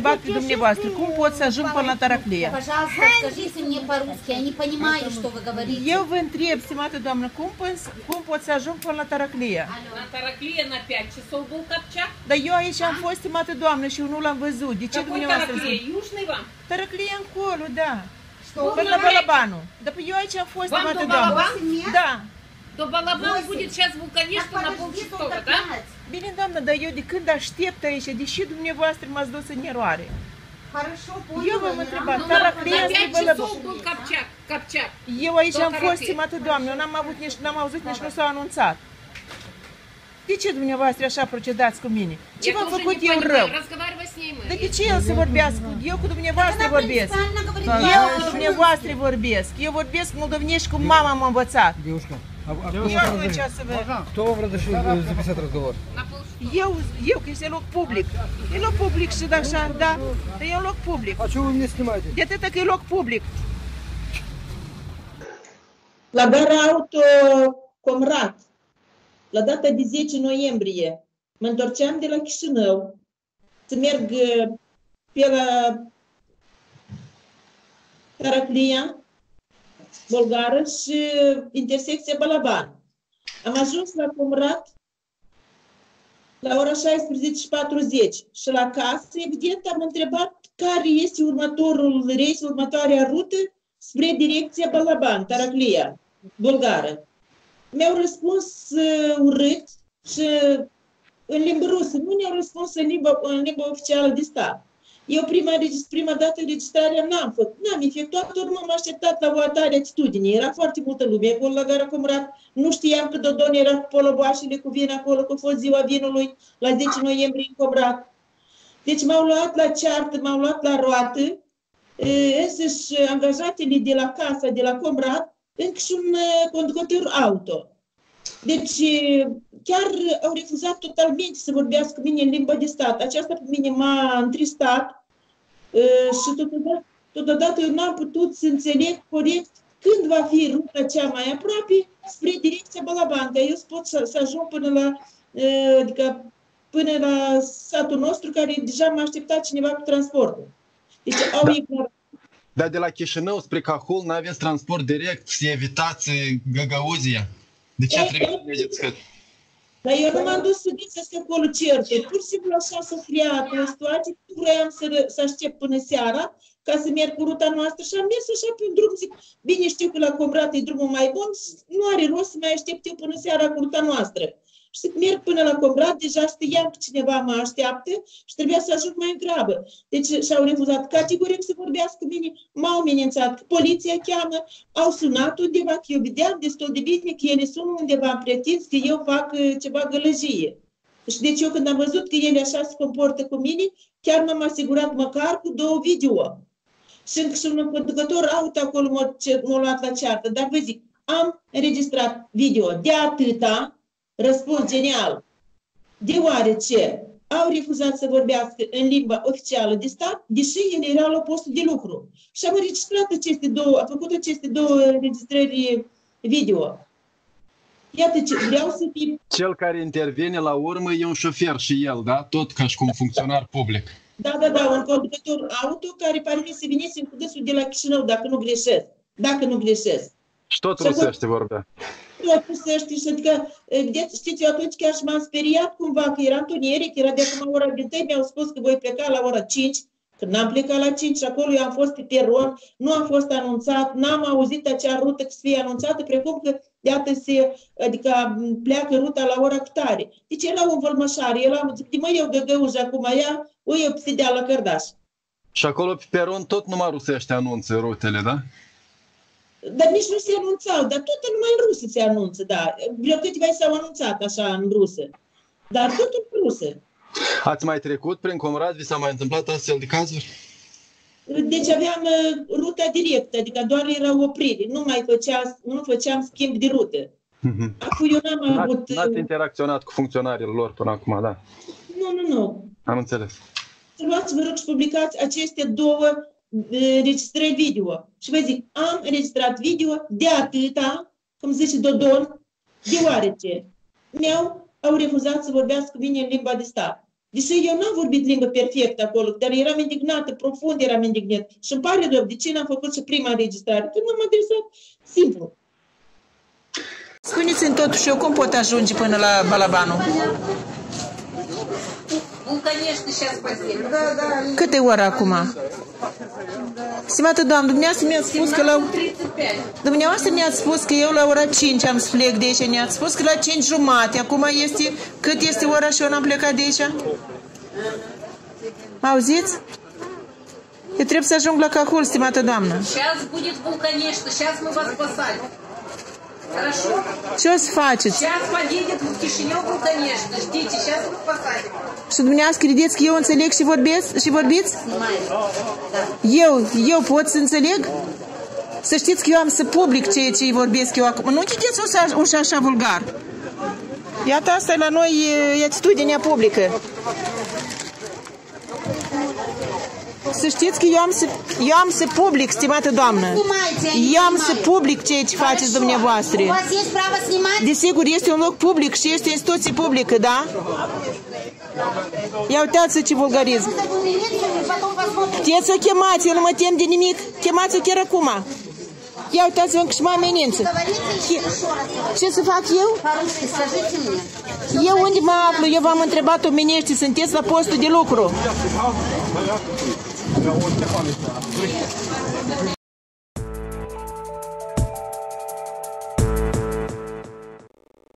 pe dumneavoastră, cum pot să ajung până la Taraclia? Пожалуйста, скажите мне по-русски, я не понимаю, что вы говорите. Eu vă întreb, stimată doamnă, cum, pân- cum pot să ajung până la Taraclia? На Тараклия на 5 часов был Копчак. Dar eu aici am fost, stimată doamnă, și eu nu l-am văzut. De ce Какой dumneavoastră sunt? Южный вам? Taraclia încolo, da. Что Până la Balabanu. Dar păi eu aici am fost, Вам stimată до doamnă. Балабана? Da. То Балабан Восемь. будет сейчас конечно, на только да? пять. Bine, doamnă, dar eu de când aștept aici, deși dumneavoastră m-ați dus în eroare. Хорошо, поняла. Eu v-am не întrebat, Ну, рано. на, Тараклия на с 5 Балабан. часов был Копчак. Копчак. Eu aici Tot am fost, Taraclia. stimată doamnă, eu n-am avut nici, n-am auzit nici nu s-au anunțat. De ce dumneavoastră așa procedați cu mine? Ce Я v-am тоже făcut не eu понимаю. rău? Разговаривай с ней, Dar мы. de ce el să vorbească? Eu cu dumneavoastră Она vorbesc. принципиально говорит, Eu я cu по-русски. dumneavoastră vorbesc. Eu vorbesc moldovnești cum mama m-a învățat. Девушка, а, а кто, Eu вам am разрешил, ce să vă... кто вам разрешил э, записать разговор? На полшестого. Eu, eu, că este loc public. E loc public și de așa, da, dar e un loc public. А что вы меня снимаете? De atâta că e loc public. la gara auto Comrat, la data de 10 noiembrie, mă întorceam de la Chișinău să merg uh, pe la Taraclia, Bulgară și intersecția Balaban. Am ajuns la Comrat la ora 16.40 și la casă, evident, am întrebat care este următorul reis, următoarea rută spre direcția Balaban, Taraclia, bulgară. Mi-au răspuns uh, urât și în limba rusă. Nu ne-au răspuns în limba, în limba oficială de stat. Eu prima, regis- prima dată înregistrarea n-am făcut, n-am efectuat, urmă m-am așteptat la o atare atitudine. Era foarte multă lume acolo la gara Comrat. Nu știam că Dodon era cu poloboașele cu vin acolo, că a fost ziua vinului la 10 noiembrie în Comrat. Deci m-au luat la ceartă, m-au luat la roată, e, însăși angajatele de la casa, de la Comrat, încă și un e, conducător auto. Deci e, chiar au refuzat totalmente să vorbească cu mine în limba de stat. Aceasta pe mine m-a întristat e, și totodată, totodată eu n-am putut să înțeleg corect când va fi ruta cea mai aproape spre direcția Balabanca. Eu să pot să, să ajung până la, e, adică până la satul nostru, care deja m-a așteptat cineva cu transportul. Deci au Da. ignorat. Dar de la Chișinău spre Cahul n-aveți transport direct să evitați Găgăuzia. De ce Ei, trebuie să ei, mergeți că... Dar eu nu m-am dus să găsesc acolo certuri. Pur și simplu așa s-a creat o situație. Nu vroiam să, ră- să aștept până seara ca să merg cu ruta noastră și am mers așa pe un drum. Zic, bine știu că la Comrat e drumul mai bun, nu are rost să mai aștept eu până seara cu ruta noastră. Și să merg până la Comrat, deja știam că cineva mă așteaptă și trebuia să ajung mai grabă. Deci și-au refuzat categoric să vorbească cu mine, m-au amenințat că poliția cheamă, au sunat undeva, că eu vedeam destul de bine că ele sună undeva, am pretins că eu fac uh, ceva gălăgie. Și deci eu când am văzut că ele așa se comportă cu mine, chiar m-am asigurat măcar cu două video. Sunt și un conducător auto acolo m-a, ce- m-a luat la ceartă, dar vă zic, am înregistrat video de atâta, răspuns genial, deoarece au refuzat să vorbească în limba oficială de stat, deși ele erau la postul de lucru. Și am înregistrat aceste două, am făcut aceste două înregistrări video. Iată ce, vreau să fim Cel care intervine la urmă e un șofer și el, da? Tot ca și cum funcționar public. Da, da, da, un conducător auto care pare mi se venise cu dânsul de la Chișinău, dacă nu greșesc. Dacă nu greșesc. Și tot Și acum- rusește vorbea. Tot să știi, și adică, vedeți, știți, eu atunci chiar și m-am speriat cumva că era întuneric, era de acum ora de tăi, mi-au spus că voi pleca la ora 5, când n-am plecat la 5 și acolo eu am fost pe peron, nu am fost anunțat, n-am auzit acea rută să fie anunțată, precum că, iată, se, adică m, pleacă ruta la ora tare. Deci era o învălmășare, era, zic, de mă, eu găgăuși acum, ea, o eu psidea la cărdaș. Și acolo pe peron tot numai rusește anunță rutele, da? Dar nici nu se anunțau, dar tot numai în rusă se anunță, da. Vreo câteva s-au anunțat așa în rusă. Dar tot în rusă. Ați mai trecut prin Comrat? Vi s-a mai întâmplat astfel de cazuri? Deci aveam uh, ruta directă, adică doar era oprire, nu mai făcea, nu făceam schimb de rută. Mhm. Acum eu n-am avut... N-ați, n-ați interacționat cu funcționarii lor până acum, da? Nu, nu, nu. Am înțeles. Să luați, vă rog, și publicați aceste două uh, înregistrări video. Și vă zic, am înregistrat video de atâta, cum zice Dodon, deoarece mi-au au refuzat să vorbească cu mine în limba de stat. Deși eu n-am vorbit limbă perfectă acolo, dar eram indignată, profund eram indignat. Și îmi pare rău, de ce n-am făcut și prima înregistrare? Că m-am adresat simplu. Spuneți-mi totuși eu cum pot ajunge până la Balabanul? Ну, конечно, сейчас поздравим. Câte ore acum? Stimată doamnă, dumneavoastră mi-ați spus că la... 35. Dumneavoastră ne-ați spus că eu la ora 5 am să plec de aici, ne-ați spus că la 5 jumate. Acum este... Cât este ora și eu n-am plecat de aici? Mă auziți? Eu trebuie să ajung la Cahul, stimată doamnă. Сейчас будет, ну, конечно, сейчас мы вас посадим. Ce o să faceți? Și dumneavoastră credeți că eu înțeleg și, vorbesc, și vorbiți? Eu, eu pot să înțeleg? Să știți că eu am să public ceea ce îi vorbesc eu acum. Nu citeți ușa, ușa așa vulgar. Iată, asta e la noi e atitudinea publică. Să știți că eu am să, eu am să public, stimată doamnă. Снимайте, а не Eu am să снимайте. public ceea ce faceți Хорошо. dumneavoastră. У вас есть право снимать? Desigur, este un loc public și este o instituție publică, da? Ia uitați ce vulgarism. Просто вы милицию и потом посмотрим. Puteți să o chemați, eu nu mă tem de nimic. Chemați-o chiar acum. Ia uitați-vă că și mă amenință. Говорите еще раз. Ce să fac eu? По-русски скажите мне. Eu unde mă aflu? Eu v-am întrebat omenește, sunteți la postul de lucru.